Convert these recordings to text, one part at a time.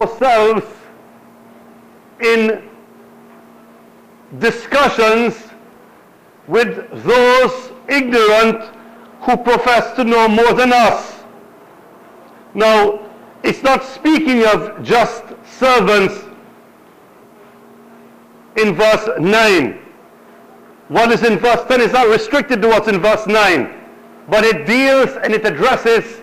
ourselves in discussions with those ignorant who profess to know more than us. Now, it's not speaking of just servants in verse 9. What is in verse 10 is not restricted to what's in verse 9, but it deals and it addresses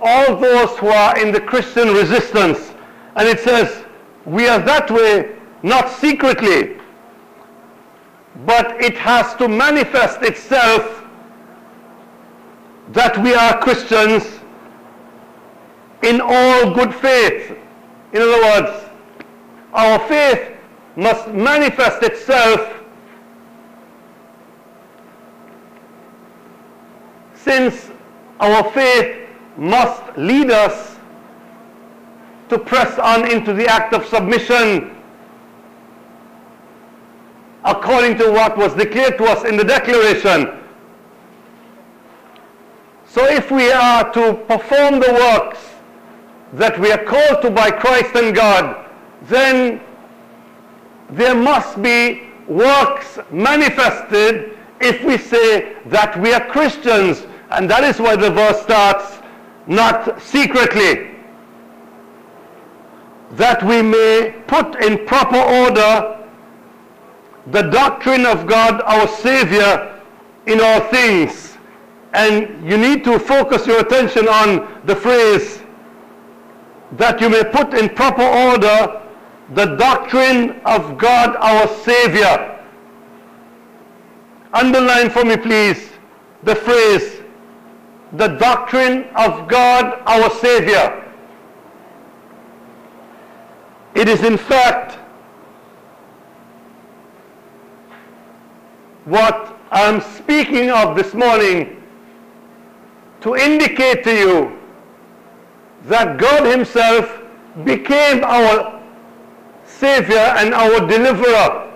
all those who are in the Christian resistance. And it says, we are that way, not secretly, but it has to manifest itself that we are Christians in all good faith. In other words, our faith must manifest itself since our faith must lead us to press on into the act of submission according to what was declared to us in the declaration. So if we are to perform the works that we are called to by Christ and God, then there must be works manifested if we say that we are Christians. And that is why the verse starts, not secretly. That we may put in proper order the doctrine of God our Savior in all things. And you need to focus your attention on the phrase that you may put in proper order the doctrine of God our Savior. Underline for me please the phrase the doctrine of God our Savior. It is in fact what I'm speaking of this morning to indicate to you that God Himself became our Savior and our deliverer.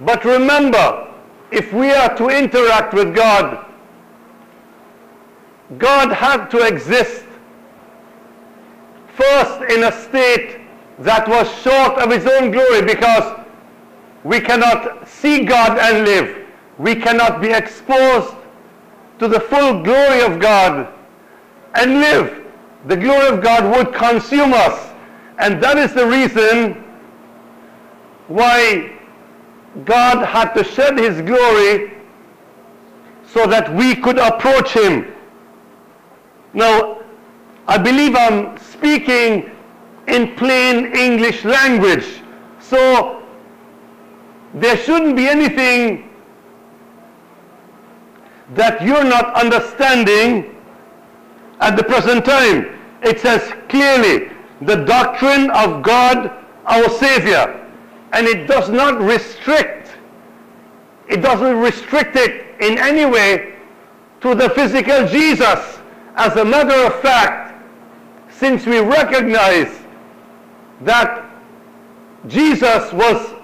But remember, if we are to interact with God, God had to exist first in a state that was short of His own glory because we cannot see God and live. We cannot be exposed to the full glory of God and live. The glory of God would consume us. And that is the reason why God had to shed his glory so that we could approach him. Now, I believe I'm speaking in plain English language. So there shouldn't be anything that you're not understanding at the present time. It says clearly the doctrine of God our Savior. And it does not restrict, it doesn't restrict it in any way to the physical Jesus. As a matter of fact, since we recognize that Jesus was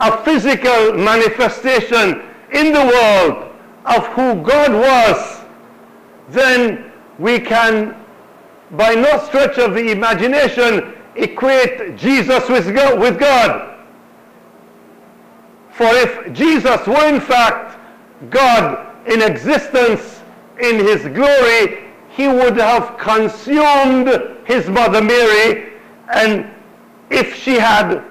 a physical manifestation in the world of who God was, then we can, by no stretch of the imagination, equate Jesus with God. For if Jesus were in fact God in existence in his glory, he would have consumed his mother Mary, and if she had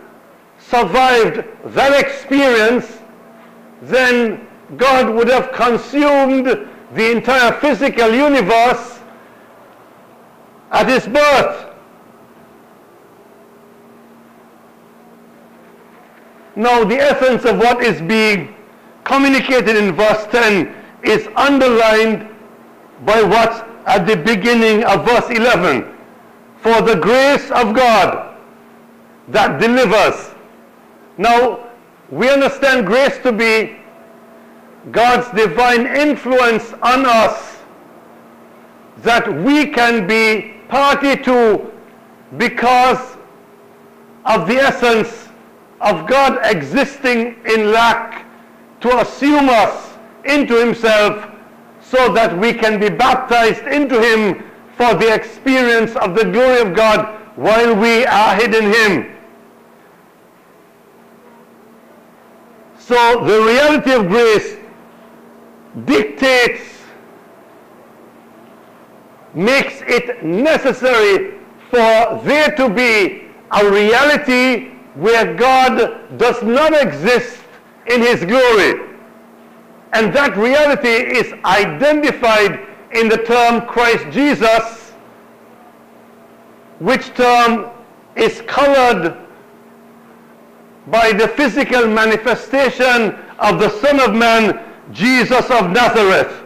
survived that experience, then God would have consumed the entire physical universe at his birth. Now, the essence of what is being communicated in verse 10 is underlined by what's at the beginning of verse 11. For the grace of God that delivers now, we understand grace to be God's divine influence on us that we can be party to because of the essence of God existing in lack to assume us into himself so that we can be baptized into him for the experience of the glory of God while we are hid in Him. So the reality of grace dictates, makes it necessary for there to be a reality where God does not exist in His glory. And that reality is identified in the term Christ Jesus, which term is colored by the physical manifestation of the Son of Man, Jesus of Nazareth.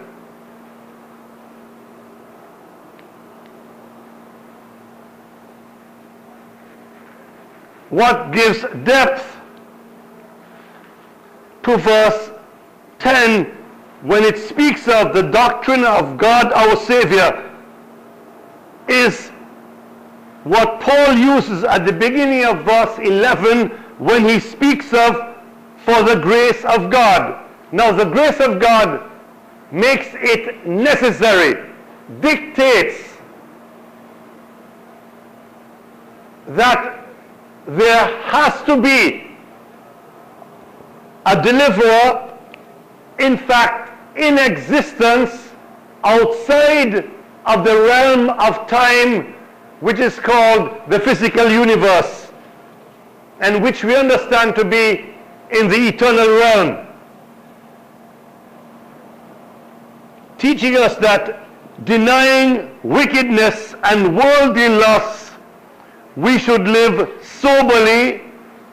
What gives depth to verse 10 when it speaks of the doctrine of God our Savior is what Paul uses at the beginning of verse 11 when he speaks of for the grace of God. Now the grace of God makes it necessary, dictates that there has to be a deliverer, in fact, in existence outside of the realm of time which is called the physical universe and which we understand to be in the eternal realm. Teaching us that denying wickedness and worldly lusts, we should live soberly,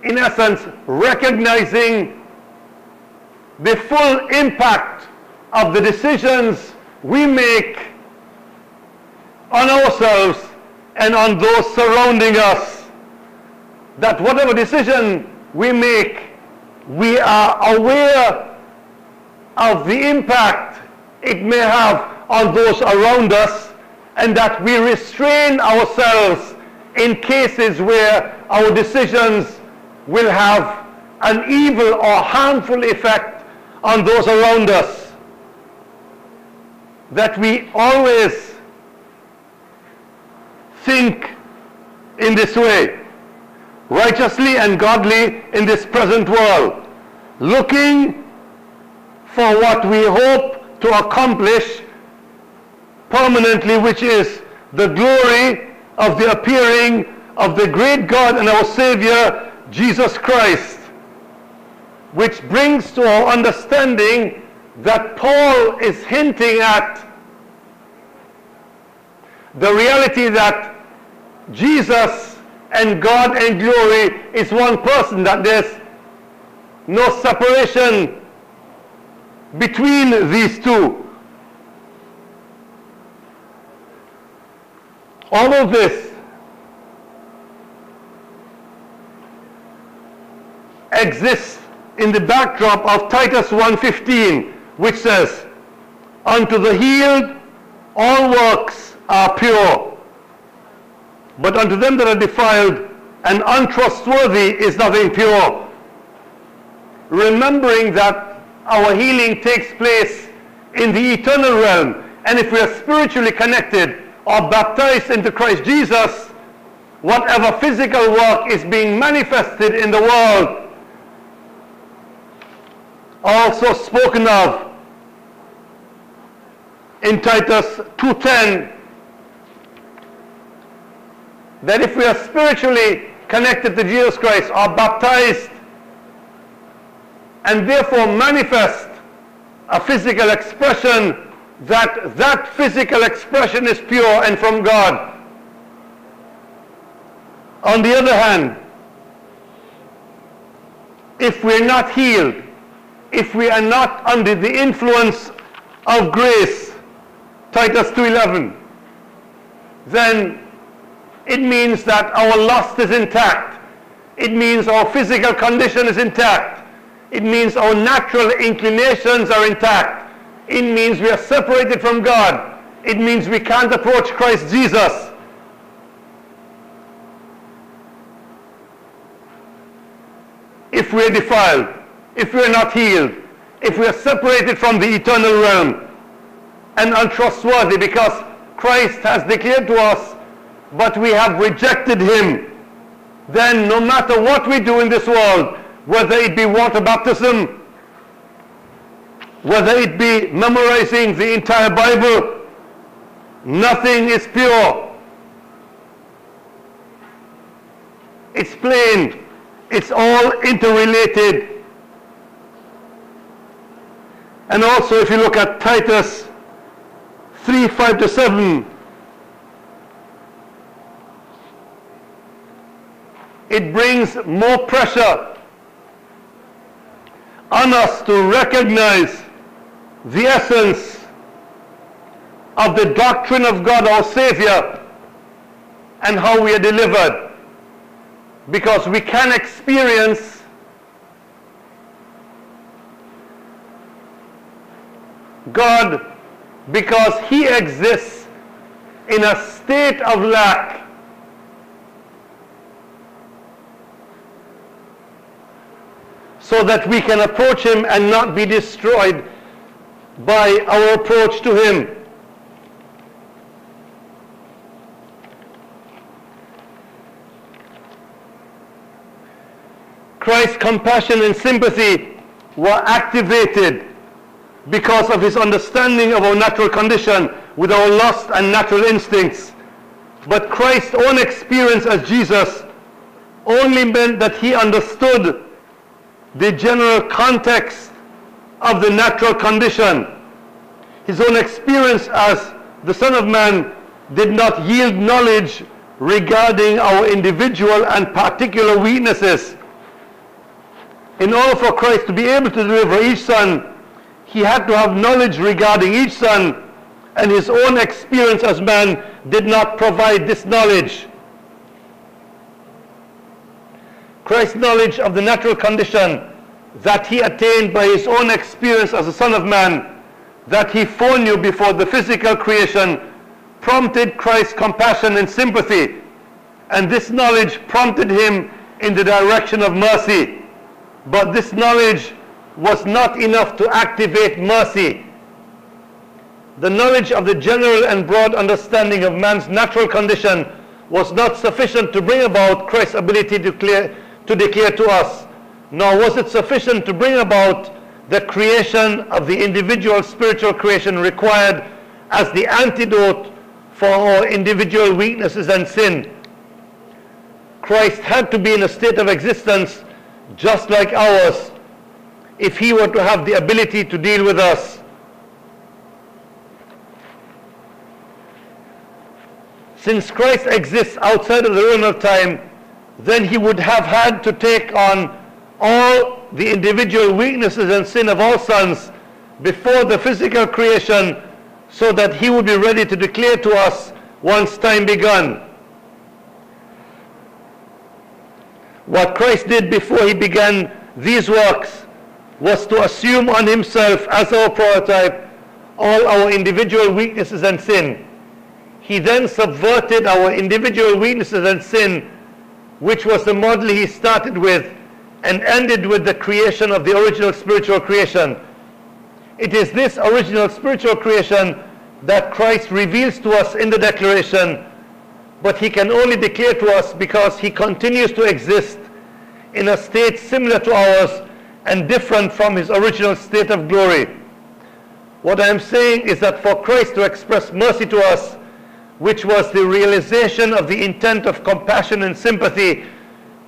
in essence, recognizing the full impact of the decisions we make on ourselves and on those surrounding us. That whatever decision we make, we are aware of the impact it may have on those around us and that we restrain ourselves in cases where our decisions will have an evil or harmful effect on those around us. That we always think in this way, righteously and godly in this present world, looking for what we hope to accomplish permanently, which is the glory of the appearing of the great God and our Savior, Jesus Christ, which brings to our understanding that Paul is hinting at the reality that Jesus and God and glory is one person, that there's no separation between these two. All of this exists in the backdrop of Titus 1.15 which says, Unto the healed all works are pure, but unto them that are defiled and untrustworthy is nothing pure. Remembering that our healing takes place in the eternal realm, and if we are spiritually connected or baptized into Christ Jesus, whatever physical work is being manifested in the world also spoken of in Titus 2.10 that if we are spiritually connected to Jesus Christ are baptized and therefore manifest a physical expression that that physical expression is pure and from God. On the other hand, if we're not healed, if we are not under the influence of grace, Titus 2.11, then it means that our lust is intact. It means our physical condition is intact. It means our natural inclinations are intact. It means we are separated from God. It means we can't approach Christ Jesus. If we are defiled, if we are not healed, if we are separated from the eternal realm and untrustworthy because Christ has declared to us but we have rejected him, then no matter what we do in this world, whether it be water baptism, whether it be memorizing the entire Bible, nothing is pure. It's plain. It's all interrelated. And also if you look at Titus 3, 5 to 7, it brings more pressure on us to recognize the essence of the doctrine of God our Savior and how we are delivered. Because we can experience God because He exists in a state of lack. So that we can approach Him and not be destroyed by our approach to Him. Christ's compassion and sympathy were activated because of his understanding of our natural condition with our lust and natural instincts. But Christ's own experience as Jesus only meant that he understood the general context of the natural condition. His own experience as the Son of Man did not yield knowledge regarding our individual and particular weaknesses. In order for Christ to be able to deliver each son, he had to have knowledge regarding each son, and his own experience as man did not provide this knowledge. Christ's knowledge of the natural condition that he attained by his own experience as a son of man, that he foreknew before the physical creation, prompted Christ's compassion and sympathy, and this knowledge prompted him in the direction of mercy. But this knowledge was not enough to activate mercy. The knowledge of the general and broad understanding of man's natural condition was not sufficient to bring about Christ's ability to, clear, to declare to us, nor was it sufficient to bring about the creation of the individual spiritual creation required as the antidote for our individual weaknesses and sin. Christ had to be in a state of existence just like ours if he were to have the ability to deal with us. Since Christ exists outside of the realm of time, then he would have had to take on all the individual weaknesses and sin of all sons before the physical creation so that he would be ready to declare to us once time begun. What Christ did before he began these works was to assume on himself as our prototype all our individual weaknesses and sin. He then subverted our individual weaknesses and sin, which was the model he started with, and ended with the creation of the original spiritual creation. It is this original spiritual creation that Christ reveals to us in the declaration, but he can only declare to us because he continues to exist in a state similar to ours and different from his original state of glory. What I am saying is that for Christ to express mercy to us, which was the realization of the intent of compassion and sympathy,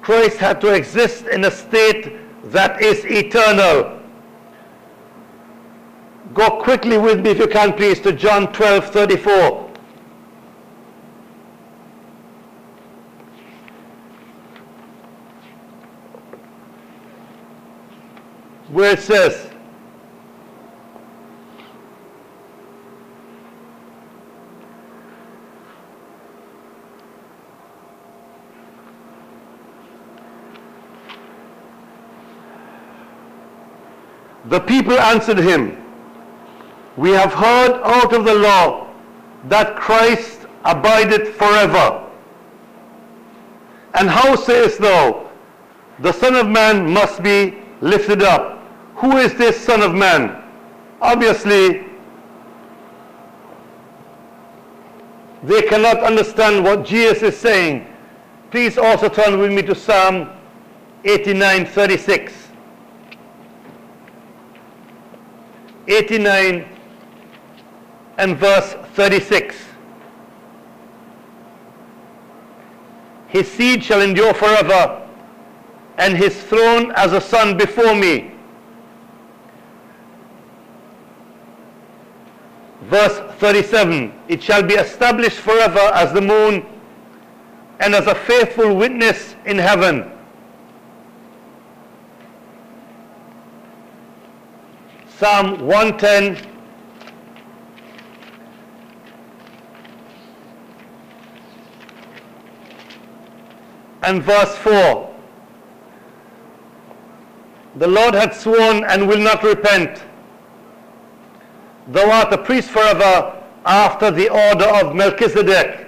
Christ had to exist in a state that is eternal. Go quickly with me, if you can, please, to John 12 34. Where it says, The people answered him, We have heard out of the law that Christ abideth forever. And how sayest thou, the Son of Man must be lifted up? Who is this Son of Man? Obviously, they cannot understand what Jesus is saying. Please also turn with me to Psalm 89 36. 89 and verse 36. His seed shall endure forever, and his throne as a sun before me. Verse 37 It shall be established forever as the moon and as a faithful witness in heaven. Psalm 110 and verse 4. The Lord hath sworn and will not repent. Thou art a priest forever after the order of Melchizedek.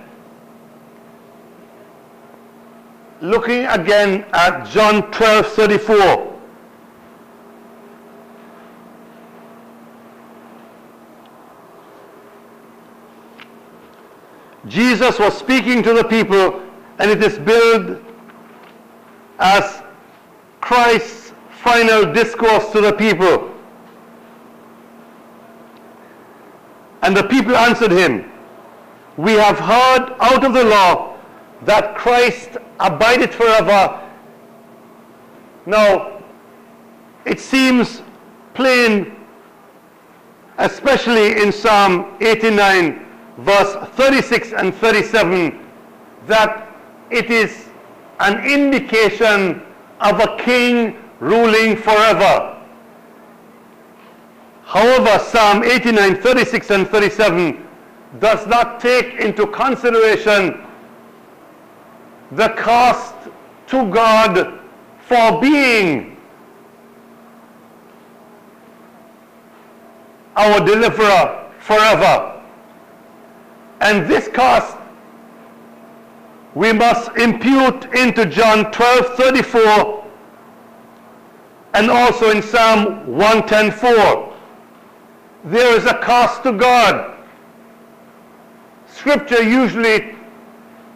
Looking again at John 12 34. Jesus was speaking to the people, and it is billed as Christ's final discourse to the people. And the people answered him, We have heard out of the law that Christ abideth forever. Now, it seems plain, especially in Psalm 89, verse 36 and 37, that it is an indication of a king ruling forever. However, Psalm 89, 36 and 37 does not take into consideration the cost to God for being our deliverer forever. And this cost we must impute into John 12, 34 and also in Psalm 110.4. There is a cost to God. Scripture usually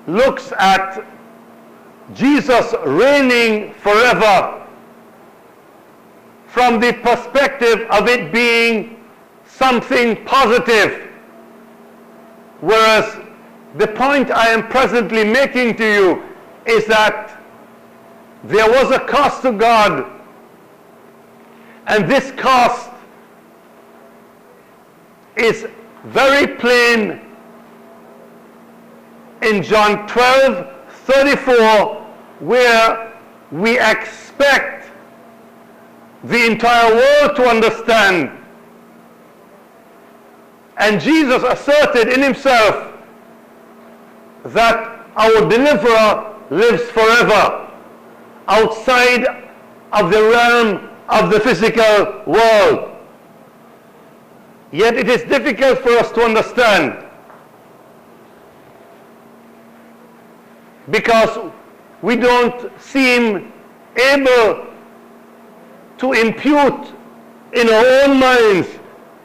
looks at Jesus reigning forever from the perspective of it being something positive. Whereas the point I am presently making to you is that there was a cost to God, and this cost is very plain in John 12 34, where we expect the entire world to understand. And Jesus asserted in himself that our deliverer lives forever outside of the realm of the physical world. Yet it is difficult for us to understand because we don't seem able to impute in our own minds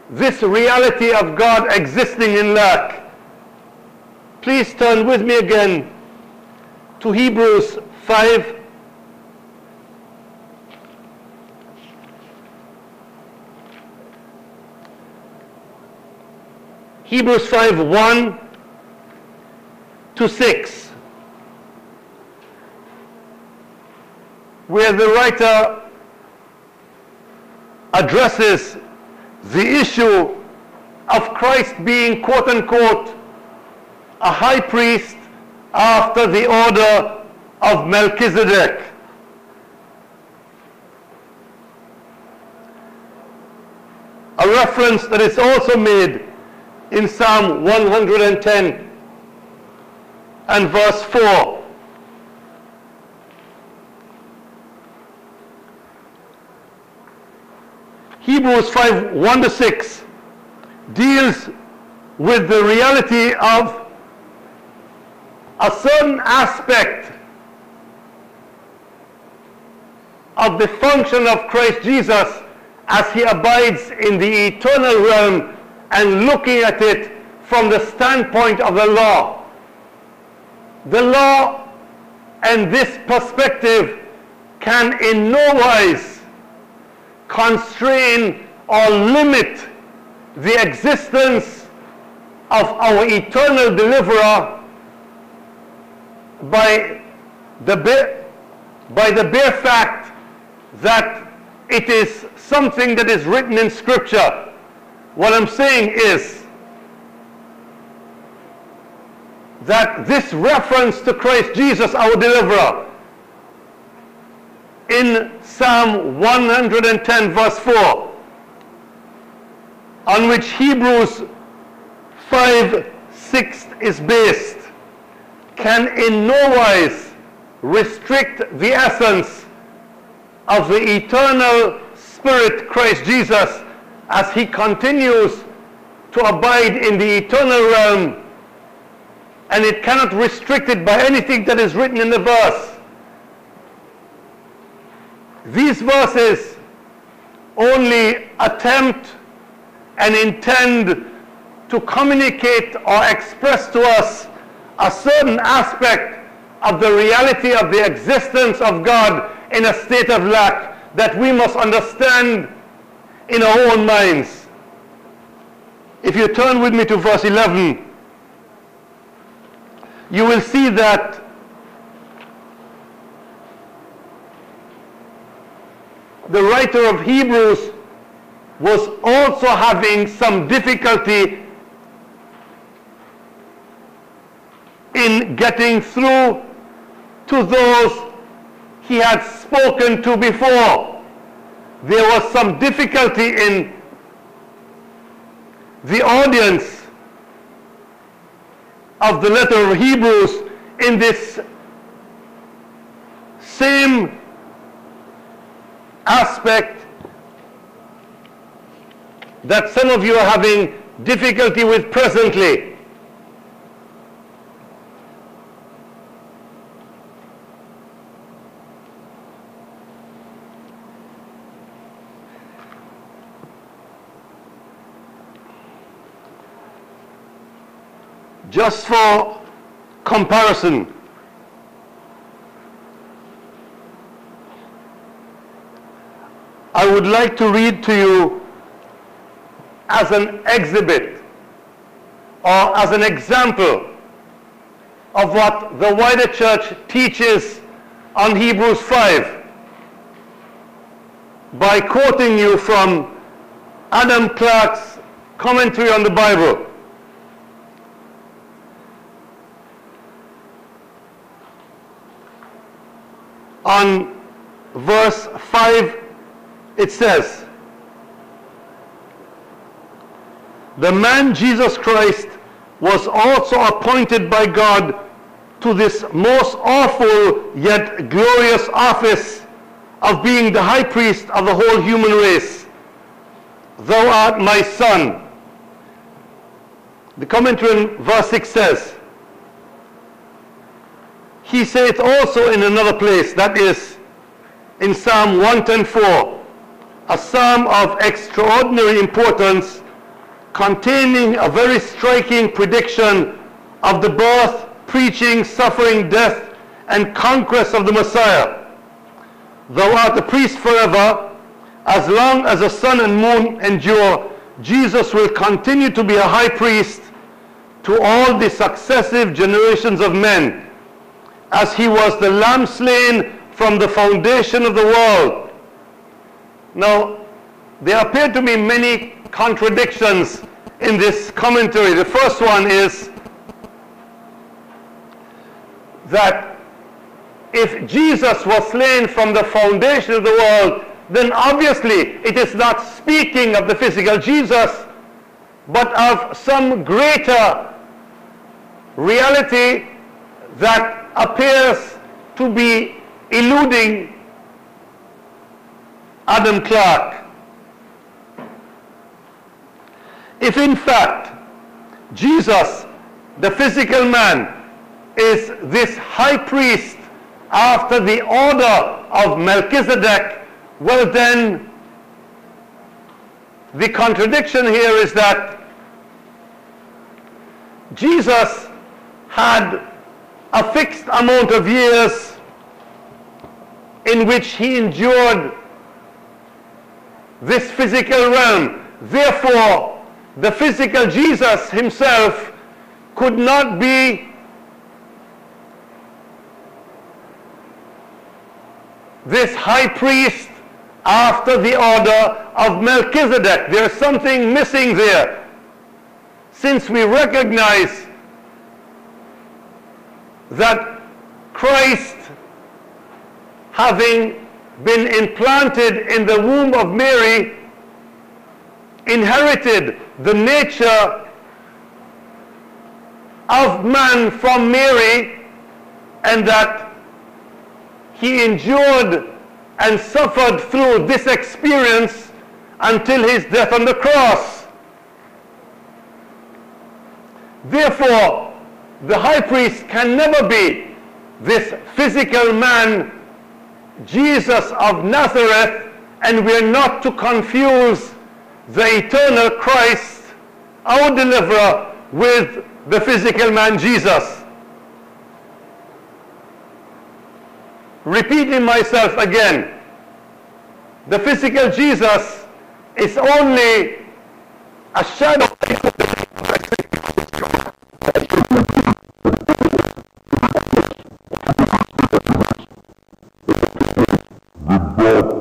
this reality of God existing in lack. Please turn with me again to Hebrews 5. Hebrews 5 1 to 6, where the writer addresses the issue of Christ being quote unquote a high priest after the order of Melchizedek. A reference that is also made in Psalm 110 and verse 4. Hebrews 5 1 to 6 deals with the reality of a certain aspect of the function of Christ Jesus as he abides in the eternal realm and looking at it from the standpoint of the law. The law and this perspective can in no wise constrain or limit the existence of our eternal deliverer by the, bare, by the bare fact that it is something that is written in scripture. What I'm saying is that this reference to Christ Jesus, our deliverer, in Psalm 110 verse 4, on which Hebrews 5 6 is based, can in no wise restrict the essence of the eternal Spirit, Christ Jesus, as he continues to abide in the eternal realm and it cannot restrict it by anything that is written in the verse. These verses only attempt and intend to communicate or express to us a certain aspect of the reality of the existence of God in a state of lack that we must understand in our own minds. If you turn with me to verse 11, you will see that the writer of Hebrews was also having some difficulty in getting through to those he had spoken to before. There was some difficulty in the audience of the letter of Hebrews in this same aspect that some of you are having difficulty with presently. Just for comparison, I would like to read to you as an exhibit or as an example of what the wider church teaches on Hebrews 5 by quoting you from Adam Clarke's commentary on the Bible. On verse 5, it says, the man Jesus Christ was also appointed by God to this most awful yet glorious office of being the high priest of the whole human race. Thou art my son. The commentary in verse 6 says, He saith also in another place, that is in Psalm 110.4, a psalm of extraordinary importance containing a very striking prediction of the birth, preaching, suffering, death, and conquest of the Messiah. Thou art the priest forever, as long as the sun and moon endure, Jesus will continue to be a high priest to all the successive generations of men, as he was the lamb slain from the foundation of the world. Now, there appear to be many contradictions in this commentary. The first one is that if Jesus was slain from the foundation of the world, then obviously it is not speaking of the physical Jesus, but of some greater reality that appears to be eluding Adam Clarke. If in fact Jesus, the physical man, is this high priest after the order of Melchizedek, well then the contradiction here is that Jesus had a fixed amount of years in which he endured this physical realm. Therefore, the physical Jesus himself could not be this high priest after the order of Melchizedek. There's something missing there. Since we recognize that Christ, having been implanted in the womb of Mary, inherited the nature of man from Mary, and that he endured and suffered through this experience until his death on the cross. Therefore, the high priest can never be this physical man, Jesus of Nazareth, and we're not to confuse the eternal Christ, our deliverer, with the physical man Jesus. Repeating myself again, the physical Jesus is only a shadow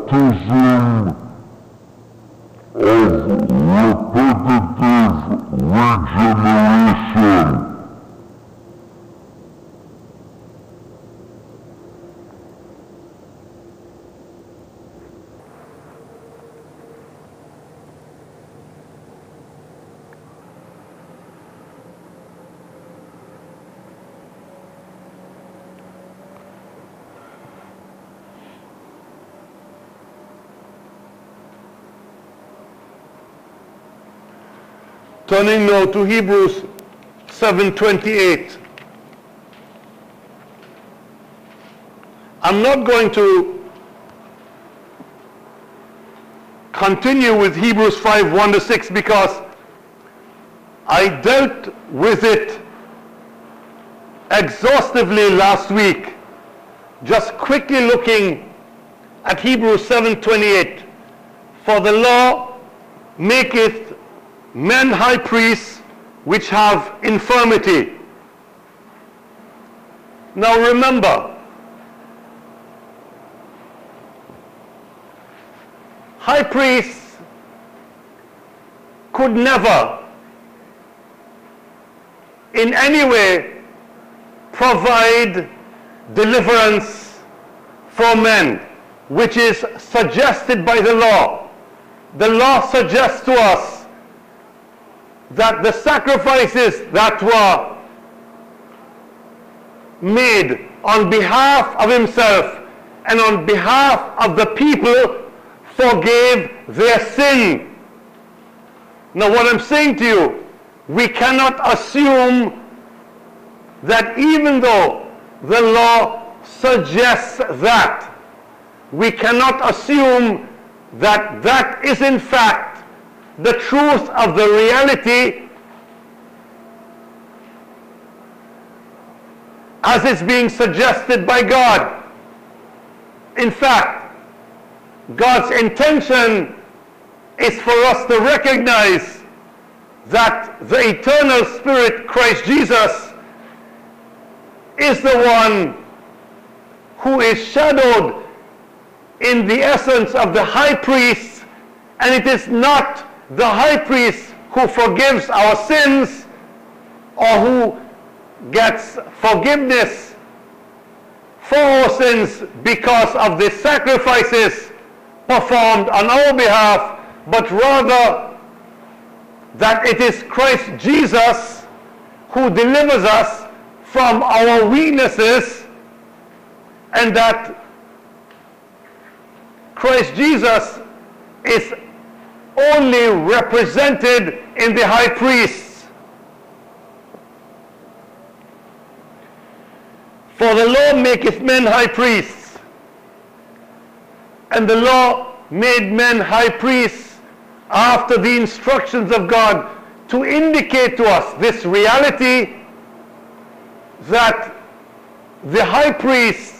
baptism of repetitive regeneration. Turning now to Hebrews 7:28. I'm not going to continue with Hebrews 5 1 to 6 because I dealt with it exhaustively last week. Just quickly looking at Hebrews 7:28. For the law maketh men high priests which have infirmity. Now remember, high priests could never in any way provide deliverance for men, which is suggested by the law. The law suggests to us that the sacrifices that were made on behalf of himself and on behalf of the people forgave their sin. Now what I'm saying to you, we cannot assume that even though the law suggests that, we cannot assume that that is in fact the truth of the reality as it's being suggested by God. In fact, God's intention is for us to recognize that the eternal Spirit, Christ Jesus, is the one who is shadowed in the essence of the high priest, and it is not the high priest who forgives our sins or who gets forgiveness for our sins because of the sacrifices performed on our behalf, but rather that it is Christ Jesus who delivers us from our weaknesses and that Christ Jesus is only represented in the high priests. For the law maketh men high priests, and the law made men high priests after the instructions of God to indicate to us this reality that the high priest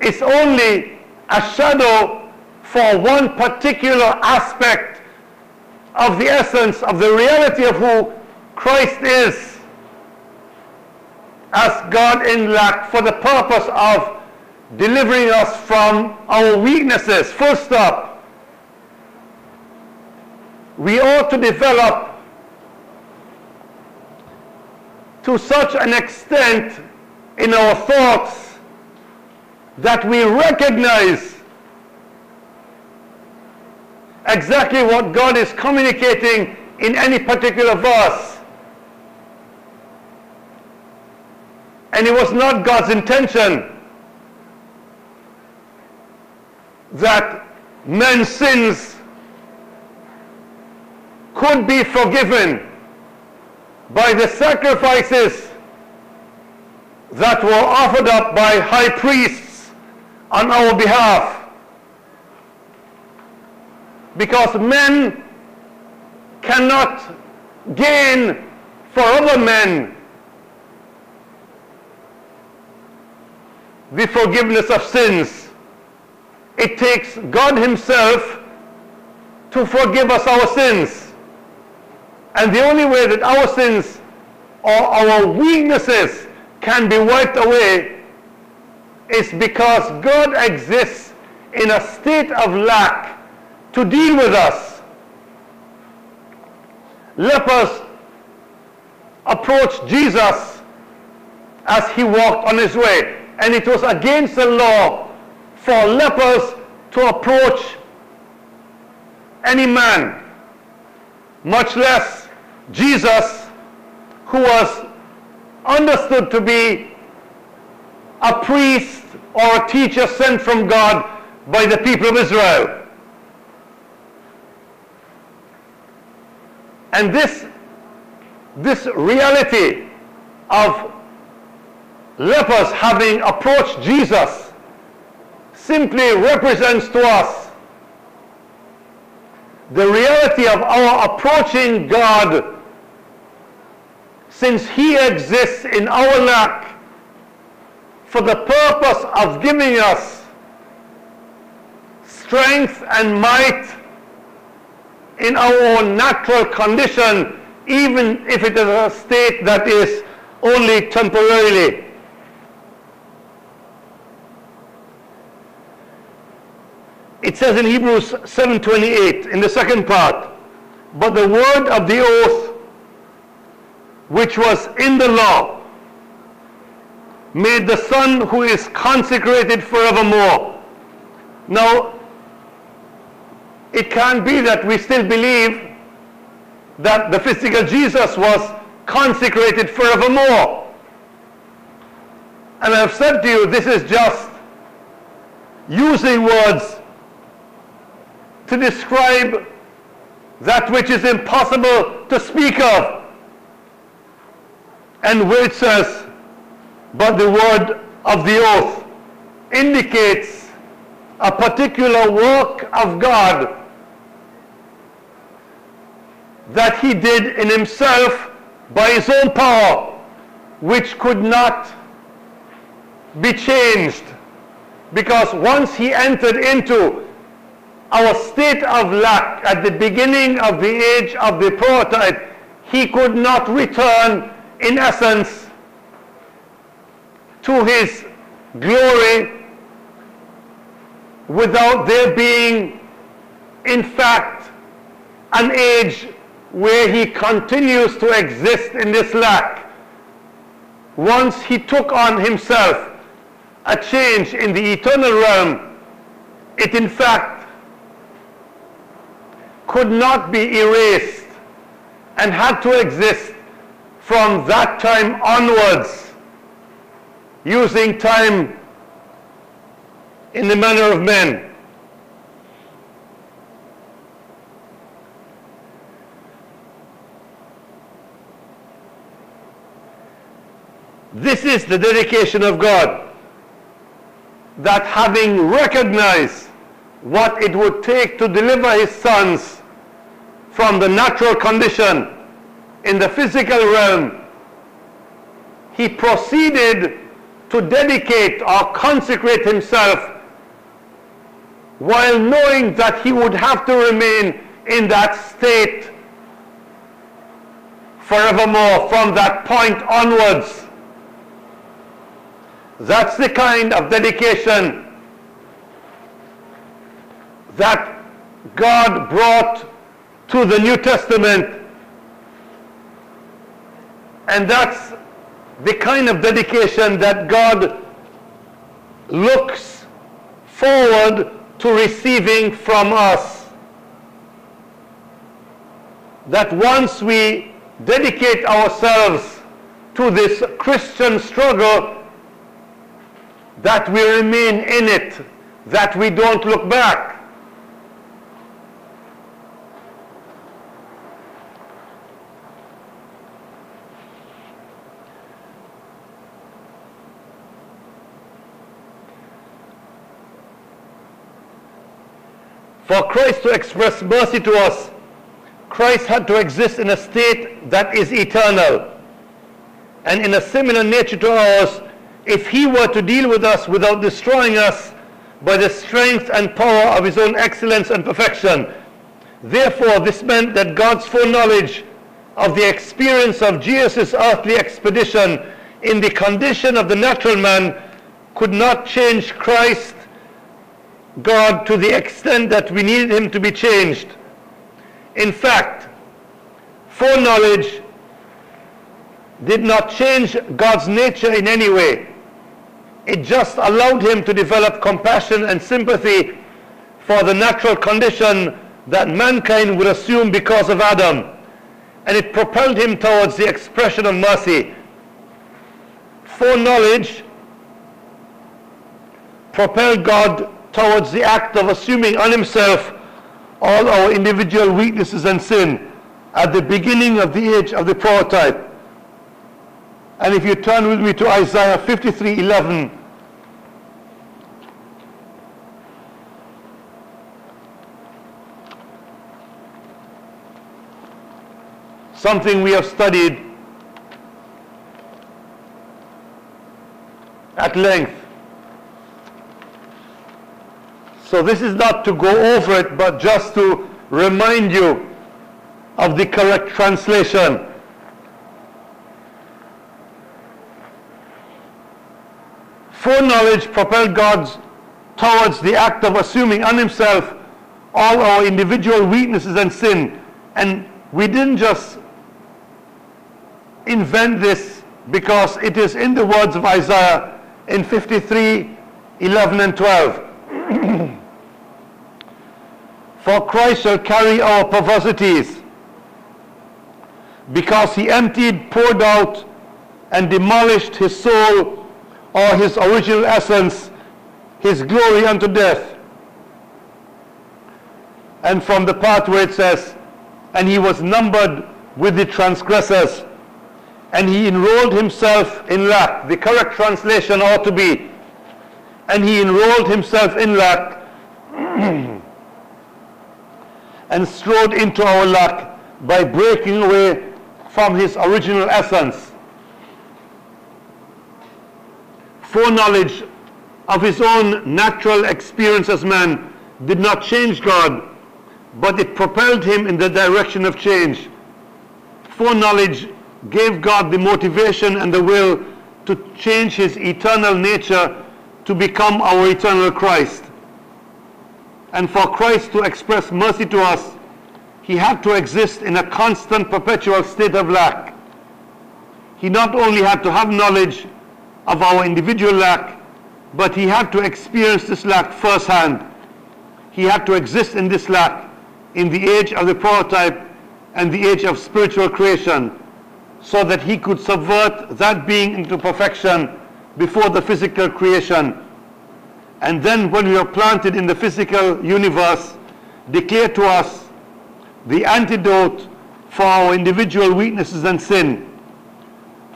is only a shadow for one particular aspect of the essence of the reality of who Christ is as God in lack for the purpose of delivering us from our weaknesses. Full stop. We ought to develop to such an extent in our thoughts that we recognize exactly what God is communicating in any particular verse. And it was not God's intention that men's sins could be forgiven by the sacrifices that were offered up by high priests on our behalf. Because men cannot gain for other men the forgiveness of sins. It takes God Himself to forgive us our sins. And the only way that our sins or our weaknesses can be wiped away is because God exists in a state of lack to deal with us. Lepers approached Jesus as he walked on his way. And it was against the law for lepers to approach any man, much less Jesus, who was understood to be a priest or a teacher sent from God by the people of Israel. And this, this reality of lepers having approached Jesus simply represents to us the reality of our approaching God since He exists in our lack for the purpose of giving us strength and might in our natural condition, even if it is a state that is only temporarily. It says in Hebrews 7:28 in the second part, but the word of the oath which was in the law made the Son who is consecrated forevermore. Now, it can't be that we still believe that the physical Jesus was consecrated forevermore. And I've said to you, this is just using words to describe that which is impossible to speak of. And where it says, but the word of the oath indicates a particular work of God that he did in himself by his own power, which could not be changed. Because once he entered into our state of lack at the beginning of the age of the prototype, he could not return in essence to his glory without there being in fact an age where he continues to exist in this lack. Once he took on himself a change in the eternal realm, it in fact could not be erased and had to exist from that time onwards, using time in the manner of men. This is the dedication of God. That having recognized what it would take to deliver his sons from the natural condition in the physical realm, he proceeded to dedicate or consecrate himself while knowing that he would have to remain in that state forevermore from that point onwards. That's the kind of dedication that God brought to the New Testament. And that's the kind of dedication that God looks forward to receiving from us. That once we dedicate ourselves to this Christian struggle, that we remain in it, that we don't look back. For Christ to express mercy to us, Christ had to exist in a state that is eternal. And in a similar nature to ours, if he were to deal with us without destroying us by the strength and power of his own excellence and perfection. Therefore, this meant that God's foreknowledge of the experience of Jesus' earthly expedition in the condition of the natural man could not change Christ God to the extent that we needed him to be changed. In fact, foreknowledge did not change God's nature in any way. It just allowed him to develop compassion and sympathy for the natural condition that mankind would assume because of Adam. And it propelled him towards the expression of mercy. Foreknowledge propelled God towards the act of assuming on himself all our individual weaknesses and sin at the beginning of the age of the prototype. And if you turn with me to Isaiah 53 11, something we have studied at length. So this is not to go over it, but just to remind you of the correct translation. Foreknowledge propelled God towards the act of assuming on himself all our individual weaknesses and sin. And we didn't just invent this because it is in the words of Isaiah in 53, 11 and 12. For Christ shall carry our perversities, because he emptied, poured out, and demolished his soul or his original essence, his glory unto death. And from the part where it says, and he was numbered with the transgressors, and he enrolled himself in lack. The correct translation ought to be, and he enrolled himself in lack and strode into our lack by breaking away from his original essence. Foreknowledge of his own natural experience as man did not change God, but it propelled him in the direction of change. Foreknowledge gave God the motivation and the will to change his eternal nature to become our eternal Christ and for Christ to express mercy to us, he had to exist in a constant, perpetual state of lack. He not only had to have knowledge of our individual lack, but he had to experience this lack firsthand. He had to exist in this lack in the age of the prototype and the age of spiritual creation so that he could subvert that being into perfection before the physical creation and then when we are planted in the physical universe, declare to us the antidote for our individual weaknesses and sin.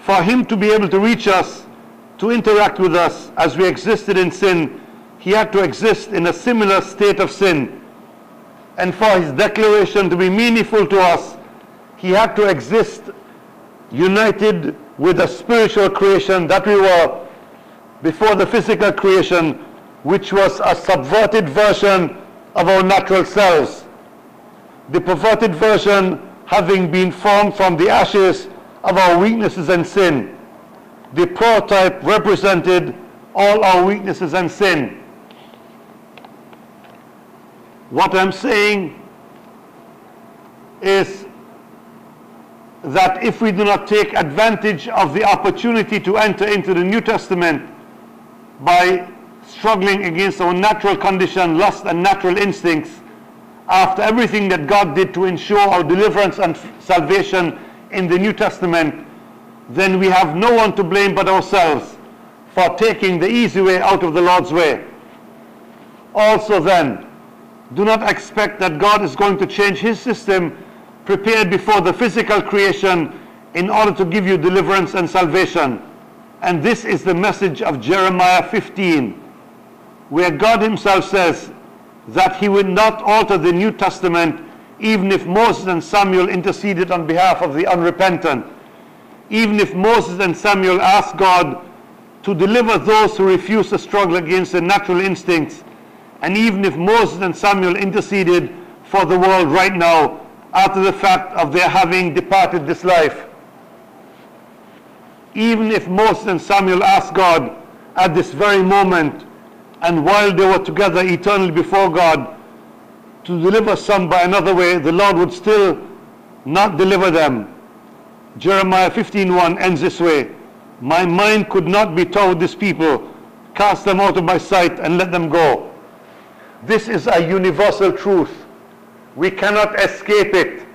For him to be able to reach us, to interact with us as we existed in sin, he had to exist in a similar state of sin. And for his declaration to be meaningful to us, he had to exist united with the spiritual creation that we were before the physical creation, which was a subverted version of our natural selves. The perverted version having been formed from the ashes of our weaknesses and sin. The prototype represented all our weaknesses and sin. What I'm saying is that if we do not take advantage of the opportunity to enter into the New Testament by struggling against our natural condition, lust, and natural instincts, after everything that God did to ensure our deliverance and salvation in the New Testament, then we have no one to blame but ourselves for taking the easy way out of the Lord's way. Also, then, do not expect that God is going to change His system prepared before the physical creation in order to give you deliverance and salvation. And this is the message of Jeremiah 15, where God Himself says that He would not alter the New Testament even if Moses and Samuel interceded on behalf of the unrepentant, even if Moses and Samuel asked God to deliver those who refuse to struggle against their natural instincts, and even if Moses and Samuel interceded for the world right now after the fact of their having departed this life. Even if Moses and Samuel asked God at this very moment, and while they were together eternally before God, to deliver some by another way, the Lord would still not deliver them. Jeremiah 15:1 ends this way: My mind could not be toward this people. Cast them out of my sight and let them go. This is a universal truth. We cannot escape it.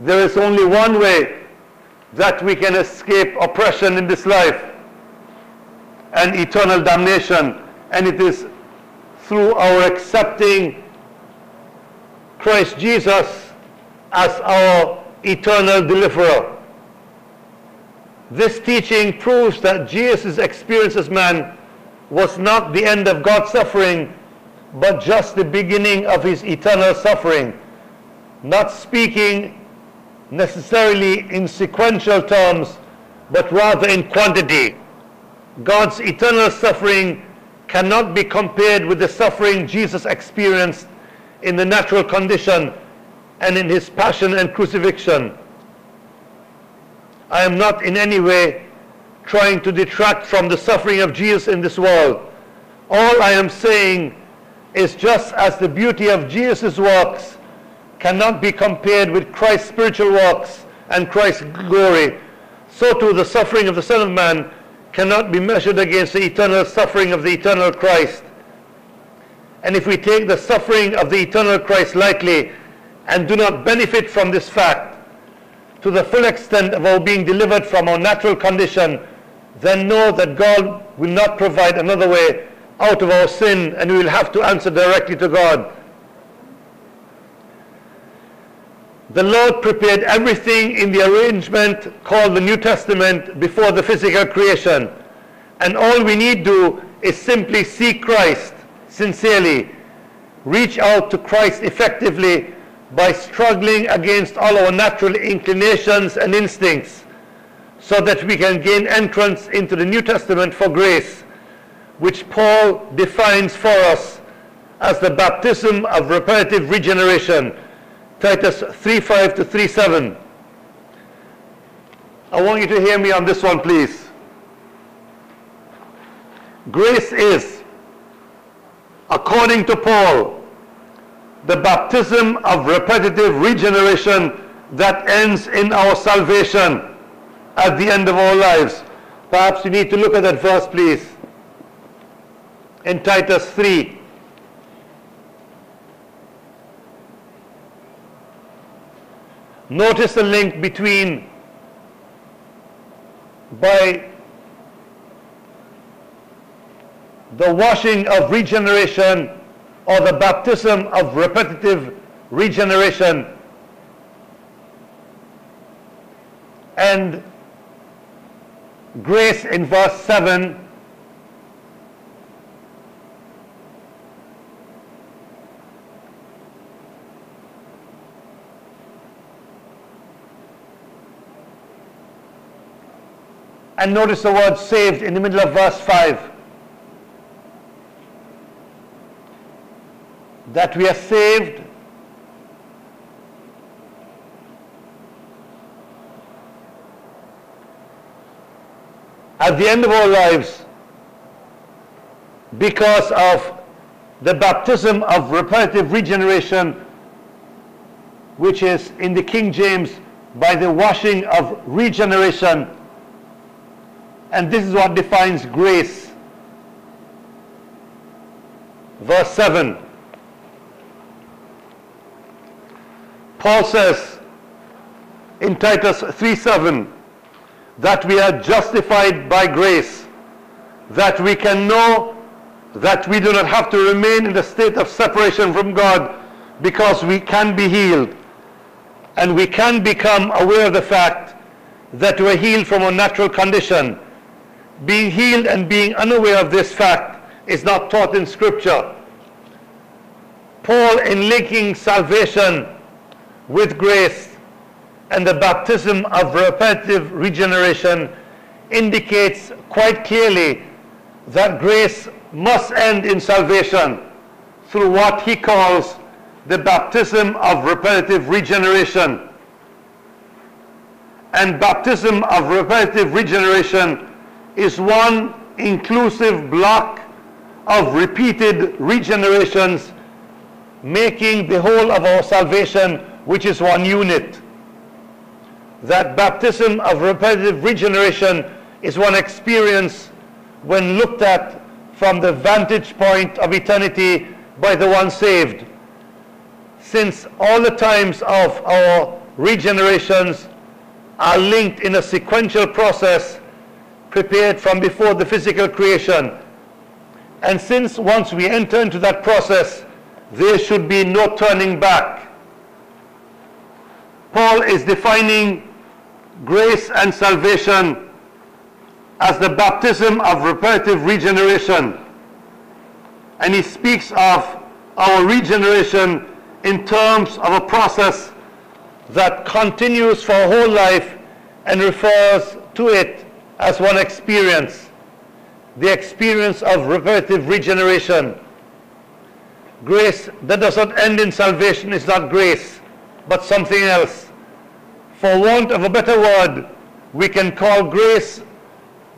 There is only one way that we can escape oppression in this life and eternal damnation, and it is through our accepting Christ Jesus as our eternal deliverer. This teaching proves that Jesus' experience as man was not the end of God's suffering, but just the beginning of his eternal suffering. Not speaking necessarily in sequential terms, but rather in quantity. God's eternal suffering cannot be compared with the suffering Jesus experienced in the natural condition and in his passion and crucifixion. I am not in any way trying to detract from the suffering of Jesus in this world. All I am saying is just as the beauty of Jesus' works cannot be compared with Christ's spiritual works and Christ's glory, so too the suffering of the Son of Man cannot be measured against the eternal suffering of the eternal Christ. And if we take the suffering of the eternal Christ lightly and do not benefit from this fact to the full extent of our being delivered from our natural condition, then know that God will not provide another way out of our sin and we will have to answer directly to God. The Lord prepared everything in the arrangement called the New Testament before the physical creation. And all we need do is simply seek Christ sincerely, reach out to Christ effectively by struggling against all our natural inclinations and instincts so that we can gain entrance into the New Testament for grace, which Paul defines for us as the baptism of repetitive regeneration Titus 3.5 to 3.7. I want you to hear me on this one, please. Grace is, according to Paul, the baptism of repetitive regeneration that ends in our salvation at the end of our lives. Perhaps you need to look at that verse, please. In Titus 3. Notice the link between by the washing of regeneration or the baptism of repetitive regeneration. And grace in verse 7 And notice the word saved in the middle of verse 5. That we are saved at the end of our lives because of the baptism of repetitive regeneration, which is in the King James by the washing of regeneration. And this is what defines grace. Verse 7. Paul says in Titus 3 7 that we are justified by grace, that we can know that we do not have to remain in the state of separation from God because we can be healed. And we can become aware of the fact that we're healed from a natural condition. Being healed and being unaware of this fact is not taught in Scripture. Paul, in linking salvation with grace and the baptism of repetitive regeneration, indicates quite clearly that grace must end in salvation through what he calls the baptism of repetitive regeneration. And baptism of repetitive regeneration is one inclusive block of repeated regenerations, making the whole of our salvation, which is one unit. That baptism of repetitive regeneration is one experience when looked at from the vantage point of eternity by the one saved. Since all the times of our regenerations are linked in a sequential process prepared from before the physical creation. And since once we enter into that process, there should be no turning back. Paul is defining grace and salvation as the baptism of repetitive regeneration. And he speaks of our regeneration in terms of a process that continues for a whole life and refers to it as one experience, the experience of repetitive regeneration. Grace that does not end in salvation is not grace, but something else. For want of a better word, we can call grace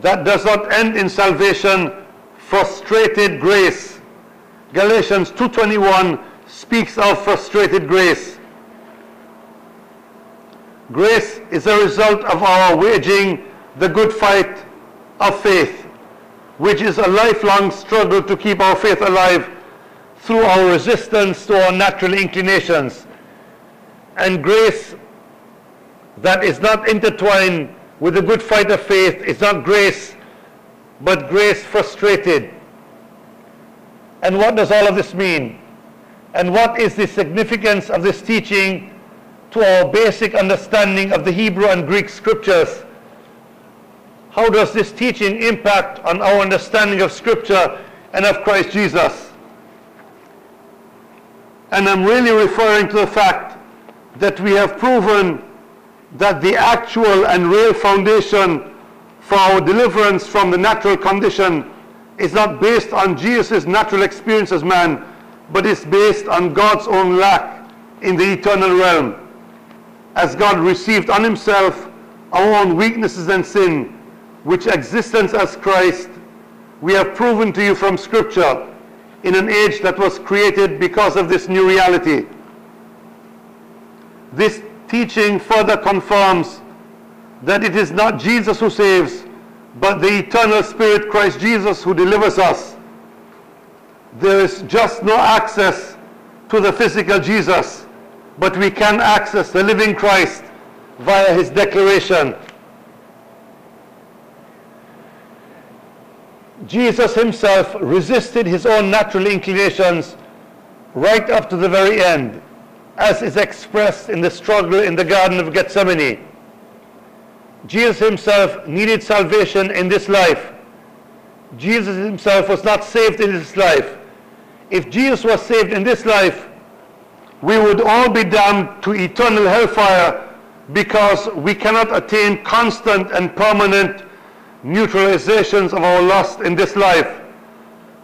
that does not end in salvation, frustrated grace. Galatians 2.21 speaks of frustrated grace. Grace is a result of our waging the good fight of faith, which is a lifelong struggle to keep our faith alive through our resistance to our natural inclinations. And grace that is not intertwined with the good fight of faith is not grace, but grace frustrated. And what does all of this mean? And what is the significance of this teaching to our basic understanding of the Hebrew and Greek scriptures? How does this teaching impact on our understanding of scripture and of Christ Jesus? And I'm really referring to the fact that we have proven that the actual and real foundation for our deliverance from the natural condition is not based on Jesus' natural experience as man, but is based on God's own lack in the eternal realm. As God received on himself our own weaknesses and sin, which existence as Christ, we have proven to you from Scripture in an age that was created because of this new reality. This teaching further confirms that it is not Jesus who saves, but the eternal Spirit, Christ Jesus, who delivers us. There is just no access to the physical Jesus, but we can access the living Christ via his declaration. Jesus himself resisted his own natural inclinations right up to the very end as is expressed in the struggle in the Garden of Gethsemane. Jesus himself needed salvation in this life. Jesus himself was not saved in this life. If Jesus was saved in this life, we would all be damned to eternal hellfire because we cannot attain constant and permanent neutralizations of our lust in this life.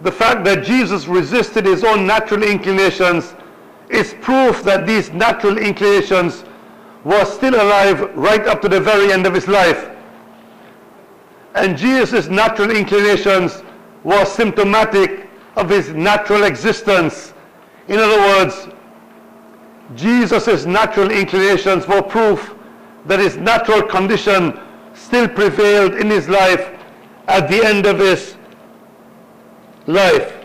The fact that Jesus resisted his own natural inclinations is proof that these natural inclinations were still alive right up to the very end of his life. And Jesus' natural inclinations were symptomatic of his natural existence. In other words, Jesus' natural inclinations were proof that his natural condition still prevailed in his life at the end of his life.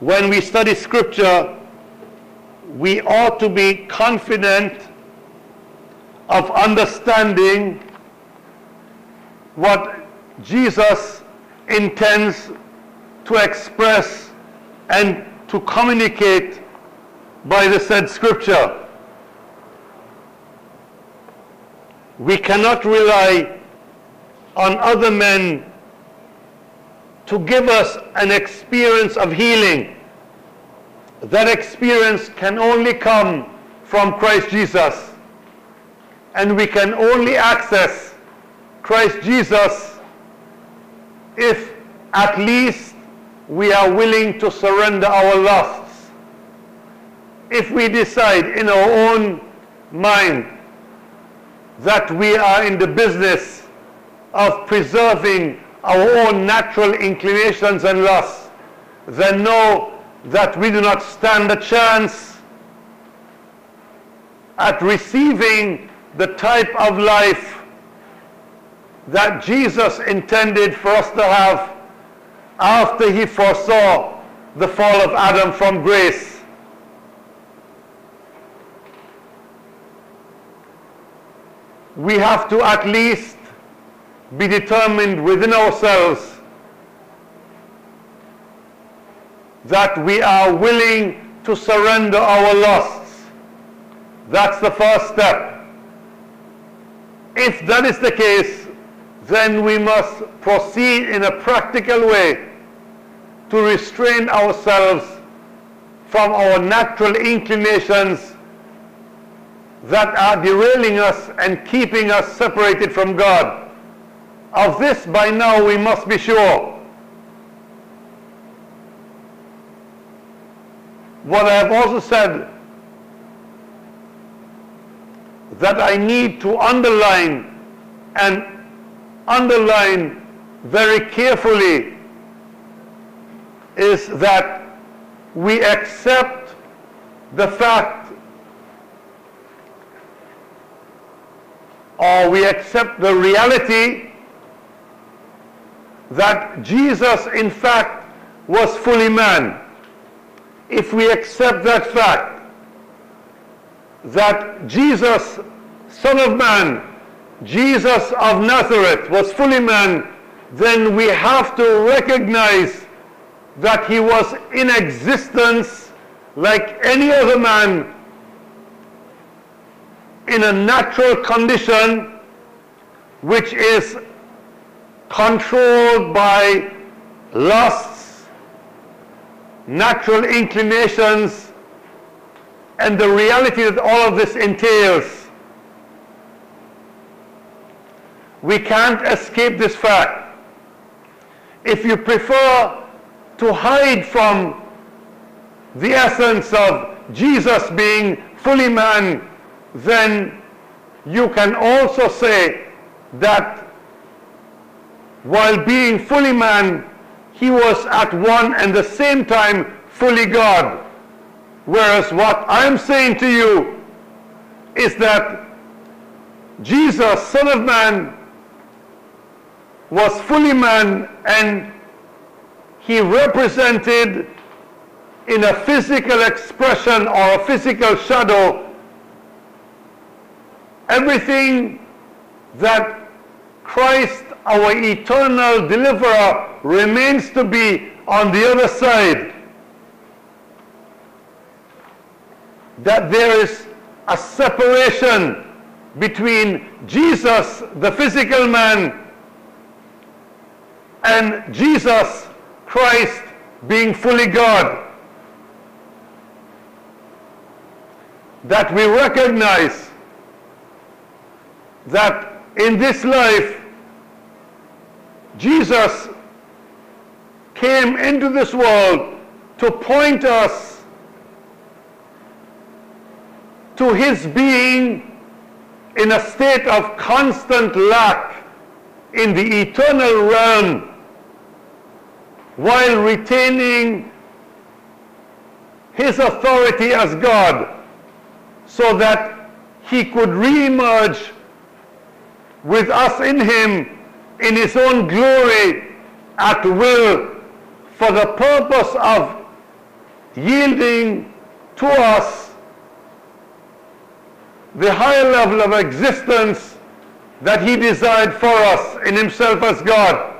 When we study scripture, we ought to be confident of understanding what Jesus intends to express and to communicate by the said scripture. We cannot rely on other men to give us an experience of healing. That experience can only come from Christ Jesus. And we can only access Christ Jesus if at least we are willing to surrender our lusts. If we decide in our own mind that we are in the business of preserving our own natural inclinations and lusts, then know that we do not stand a chance at receiving the type of life that Jesus intended for us to have after he foresaw the fall of Adam from grace. We have to at least be determined within ourselves that we are willing to surrender our lusts. That's the first step. If that is the case, then we must proceed in a practical way to restrain ourselves from our natural inclinations that are derailing us and keeping us separated from God. Of this by now we must be sure. What I have also said that I need to underline and underline very carefully is that we accept the fact or we accept the reality that Jesus in fact was fully man. If we accept that fact that Jesus, Son of Man, Jesus of Nazareth was fully man, then we have to recognize that he was in existence like any other man in a natural condition which is controlled by lusts, natural inclinations, and the reality that all of this entails. We can't escape this fact. If you prefer to hide from the essence of Jesus being fully man, then you can also say that while being fully man, he was at one and the same time fully God. Whereas what I'm saying to you is that Jesus, Son of Man, was fully man and he represented in a physical expression or a physical shadow everything that Christ, our eternal deliverer, remains to be on the other side. That there is a separation between Jesus, the physical man, and Jesus, Christ, being fully God. that we recognize that in this life, Jesus came into this world to point us to his being in a state of constant lack in the eternal realm while retaining his authority as God so that he could re-emerge with us in him in his own glory at will for the purpose of yielding to us the higher level of existence that he desired for us in himself as God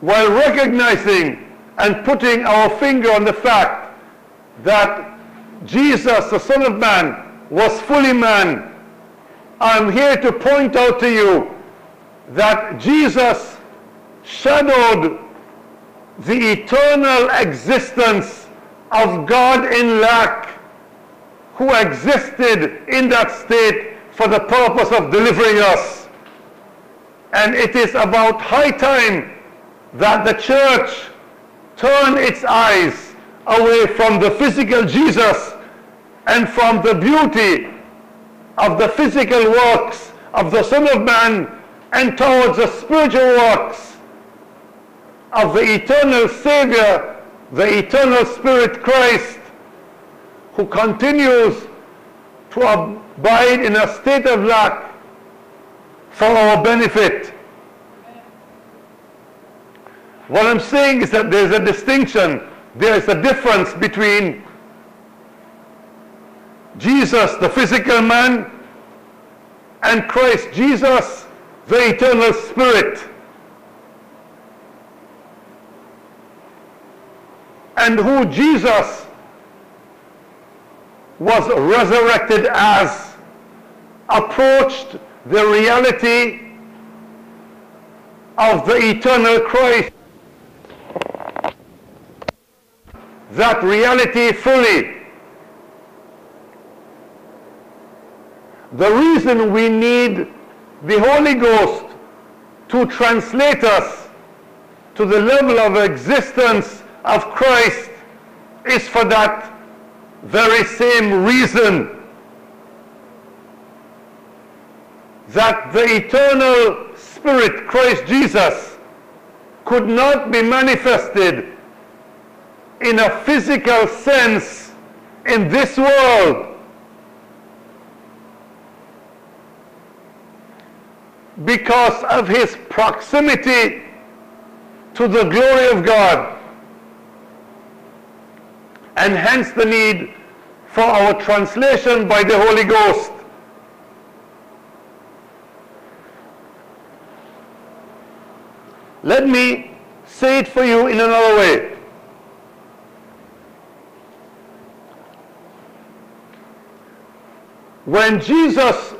while recognizing and putting our finger on the fact that Jesus, the Son of Man, was fully man. I'm here to point out to you that Jesus shadowed the eternal existence of God in lack, who existed in that state for the purpose of delivering us. And it is about high time that the church turn its eyes away from the physical Jesus and from the beauty of the physical works of the Son of Man and towards the spiritual works of the eternal Savior, the eternal Spirit Christ, who continues to abide in a state of lack for our benefit. What I'm saying is that there's a distinction, there is a difference between Jesus, the physical man, and Christ Jesus, the eternal spirit. And who Jesus was resurrected as, approached the reality of the eternal Christ that reality fully. The reason we need the Holy Ghost to translate us to the level of existence of Christ is for that very same reason. That the eternal Spirit, Christ Jesus, could not be manifested in a physical sense in this world. Because of his proximity to the glory of God. And hence the need for our translation by the Holy Ghost. Let me say it for you in another way. when Jesus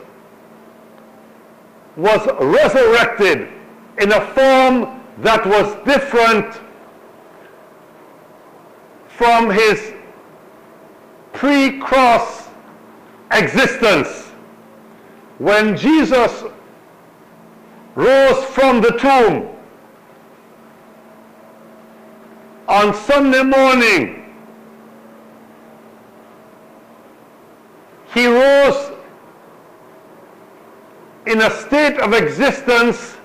was resurrected in a form that was different from his pre-cross existence. When Jesus rose from the tomb on Sunday morning, he rose in a state of existence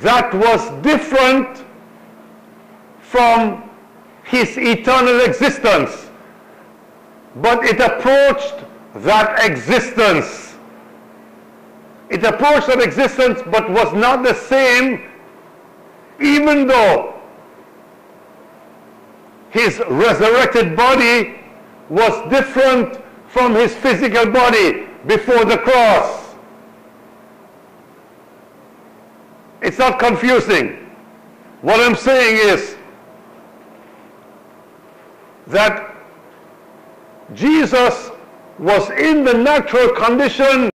that was different from his eternal existence. But it approached that existence. It approached that existence but was not the same even though his resurrected body was different from his physical body before the cross. It's not confusing. What I'm saying is that Jesus was in the natural condition